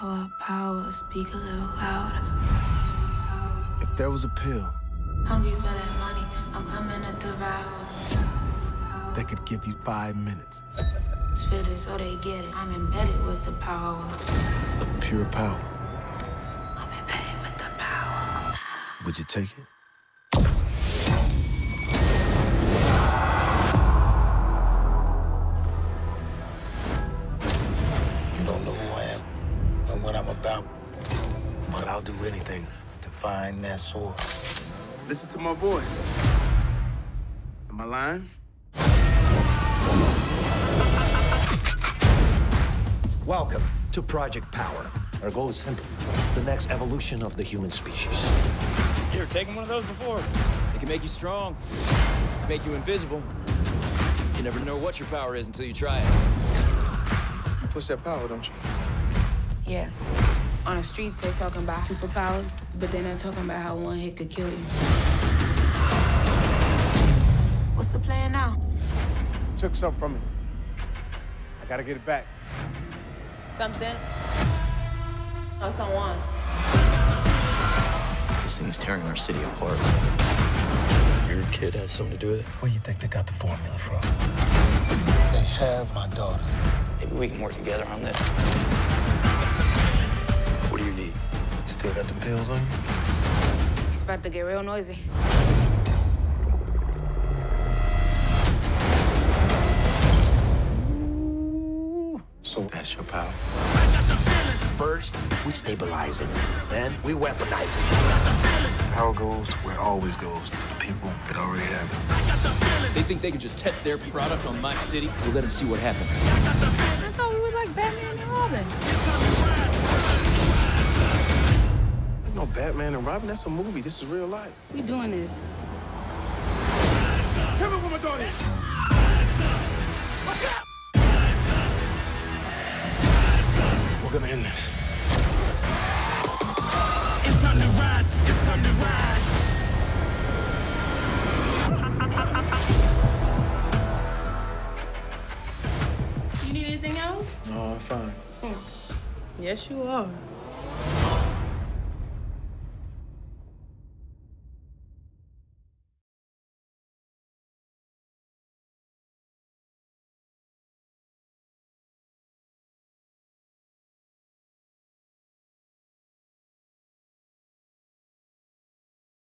Power, power, speak a little louder. If there was a pill Hungry for that money, I'm coming to devour. that could give you five minutes Spit it so they get it. I'm embedded with the power. of pure power, I'm embedded with the power. would you take it? You don't know who I am and what I'm about. But I'll do anything to find that source. Listen to my voice. Am I lying? Welcome to Project Power. Our goal is simple the next evolution of the human species. You ever taken one of those before? It can make you strong, make you invisible. You never know what your power is until you try it. You push that power, don't you? Yeah. On the streets, they're talking about superpowers, but they're not talking about how one hit could kill you. What's the plan now? You took something from me. I gotta get it back. Something or someone. This thing is tearing our city apart. Your kid has something to do with it. Where do you think they got the formula from? They have my daughter. Maybe we can work together on this. Still got the pills on you? It's about to get real noisy. So that's your power. First, we stabilize it. Then, we weaponize it. Power goes to where it always goes to the people that already have it. They think they can just test their product on my city. We'll let them see what happens. I thought we were like Batman and Robin. Batman and Robin. That's a movie. This is real life. We doing this. Tell me what my daughter is. We're gonna end this. You need anything else? No, I'm fine. Yes, you are.